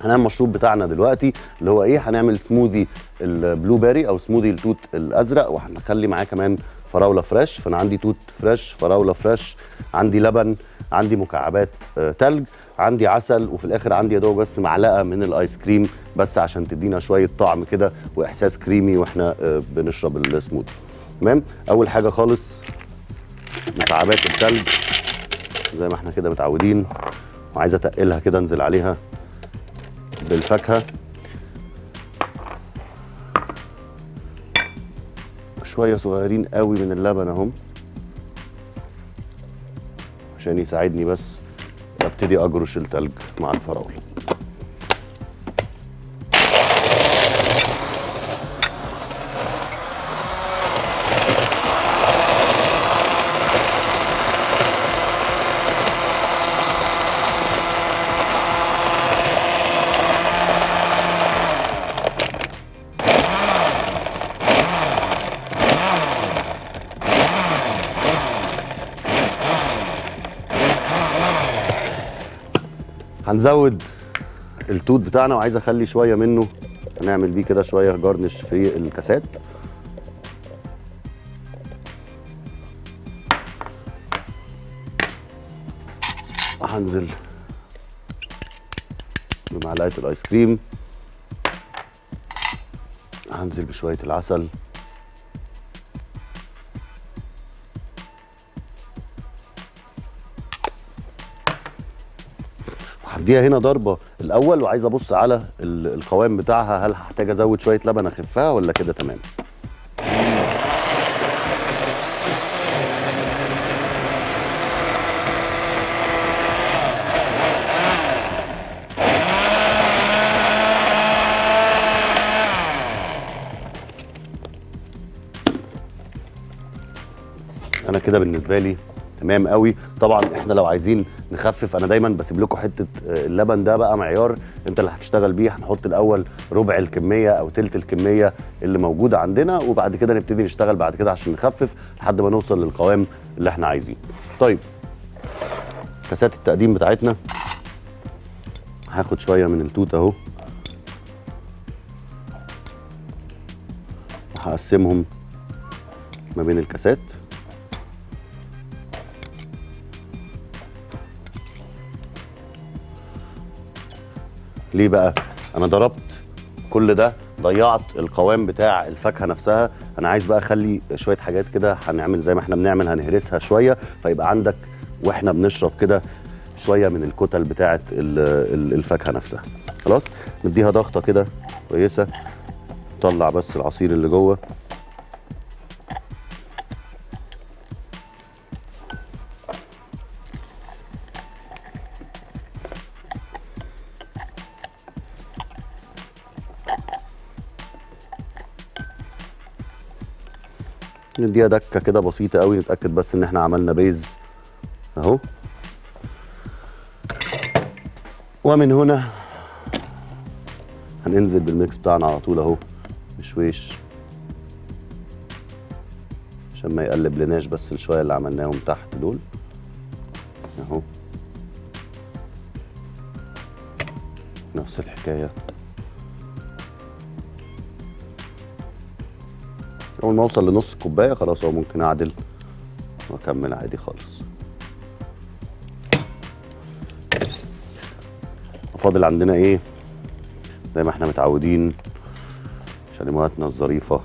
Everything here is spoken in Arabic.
هنعمل المشروب بتاعنا دلوقتي اللي هو إيه؟ هنعمل smoothie ال blueberry أو سموذي التوت الأزرق وهنخلي معاه كمان فراولة fresh فأنا عندي توت fresh فراولة fresh عندي لبن عندي مكعبات آه، تلج عندي عسل وفي الآخر عندي يا دوب بس معلقة من الآيس كريم بس عشان تدينا شوية طعم كده وإحساس كريمي وإحنا آه، بنشرب السموذي تمام؟ أول حاجة خالص مكعبات التلج زي ما إحنا كده متعودين وعايز أتقلها كده أنزل عليها. بالفاكهة. شوية صغيرين قوي من اللبن أهم. عشان يساعدني بس أبتدي أجرش التلج مع الفراولة. هنزود التوت بتاعنا وعايز أخلي شوية منه. هنعمل بيه كده شوية جارنش في الكاسات. هنزل بمعلقة الآيس كريم. هنزل بشوية العسل. هديها هنا ضربة الأول وعايز أبص على ال- القوام بتاعها هل هحتاج أزود شوية لبن أخفها ولا كده تمام؟ أنا كده بالنسبة لي تمام قوي. طبعا إحنا لو عايزين نخفف أنا دايما بسيب لكم حتة آه، اللبن ده بقى معيار أنت اللي هتشتغل بيه. هنحط الأول ربع الكمية أو تلت الكمية اللي موجودة عندنا وبعد كده نبتدي نشتغل بعد كده عشان نخفف لحد ما نوصل للقوام اللي إحنا عايزينه. طيب كاسات التقديم بتاعتنا. هاخد شوية من التوت أهو. وهقسمهم ما بين الكاسات. ليه بقى؟ أنا ضربت كل ده ضيعت القوام بتاع الفاكهة نفسها. أنا عايز بقى أخلي شوية حاجات كده هنعمل زي ما إحنا بنعمل هنهرسها شوية فيبقى عندك وإحنا بنشرب كده شوية من الكتل بتاعه ال- ال- الفاكهة نفسها. خلاص؟ نديها ضغطة كده كويسة. طلع بس العصير اللي جوه. نديها دكة كده بسيطة قوي نتأكد بس إن إحنا عملنا بيز أهو. ومن هنا هننزل بالميكس بتاعنا على طول أهو. بشويش عشان ما يقلب لناش بس الشوية اللي عملناهم تحت دول. أهو. نفس الحكاية. أول ما أوصل لنص كوباية خلاص هو ممكن أعدل وأكمل عادي خالص. فاضل عندنا إيه؟ زي ما إحنا متعودين شاليموهاتنا الظريفة.